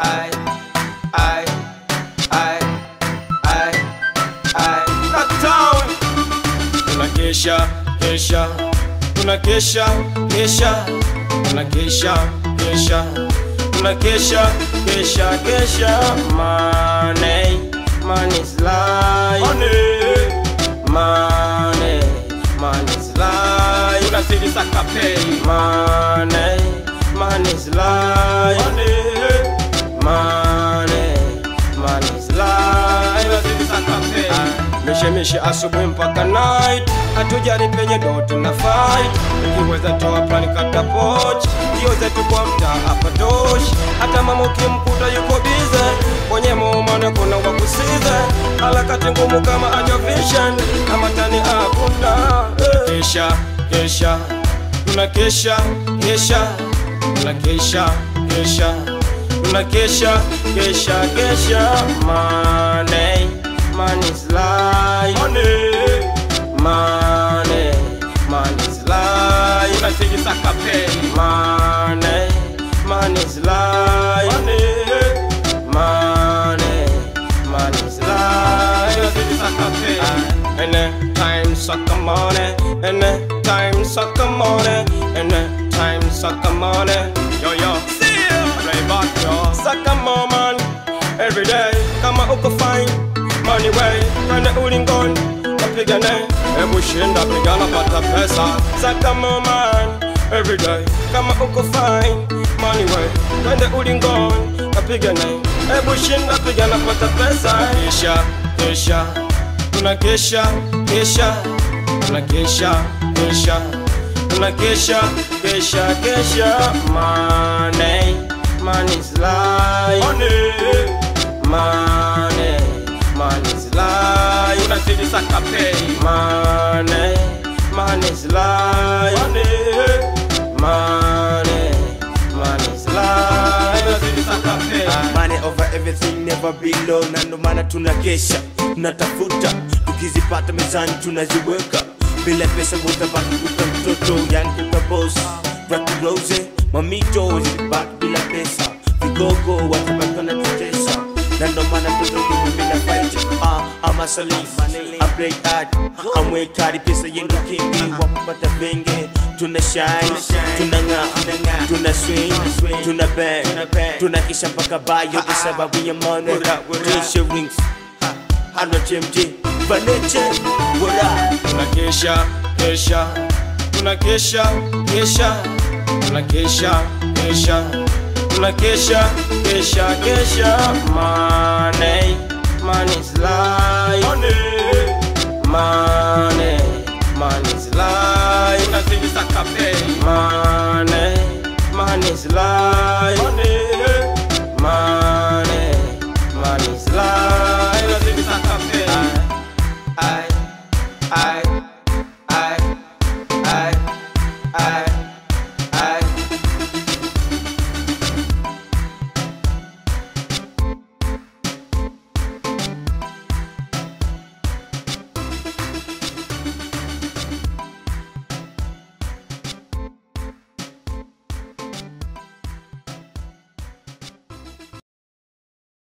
I, I, I, I, I. Tunakesha, kesha, tunakesha, kesha, tunakesha, kesha, tunakesha, kesha, kesha. Money, money's life. Money, money, money's life. Tunazidi saka pay. Money, tutemishe asubuhi mpaka night, hatujali penye do tuna fight. Ukiweza toa plan kata poch, hiyo zetu kwa mtaa hapa dosh. Hata mama ukimkuta yuko bize kwenye muumane, kuna wakusize harakati ngumu kama ajo vision, ama tani akunda. Kesha kesha. Tuna kesha kesha. Tuna kesha kesha, tuna kesha, kesha, kesha, kesha, kesha, kesha, kesha, kesha, kesha, kesha, kesha, kesha, kesha, kesha, life. Unazidi saka pay. Money. Money's life. Money. Money. Money's life. Unazidi saka pay. And time suck a money. And time suck a money. And time suck a money. Yo yo. See ya. Play back yo. Suck more man. Every day. Kama uko fine money way twende ulingoni kapigane hebu shinda pigana pata pesa. Saka moman everyday kama uko fine money way twende ulingoni kapigane hebu shinda pigana pata pesa. Kesha kesha tunakesha kesha tunakesha kesha tunakesha kesha kesha money money's life. Money. Money life unazidi saka pay. Money money's life. Money. Money life. Unazidi saka pay. Money over everything never be low na ndo maana tunakesha tunatafuta tukizipata mezani tunaziweka. Bila pesa utabaki kuta mtoto. Yangu ka boss Rocky Rose eh. mamito zilibaki bila pesa. Vigogo Now no man a prison with fight. Ah, I'm a solid, I play hard. I'm way kari pesa yenga kimbi Wapata benge tuna shine, tuna ng'a, tuna swing, tuna bang. Tuna kisha mpaka bayo kwa sababu ya mano Tisha wings, Andra TMG, Vaneche, Wora Tuna kesha, Kesha. Tuna kesha kesha. Tuna kesha, kesha. Tunakesha kesha kesha money money's life. Money money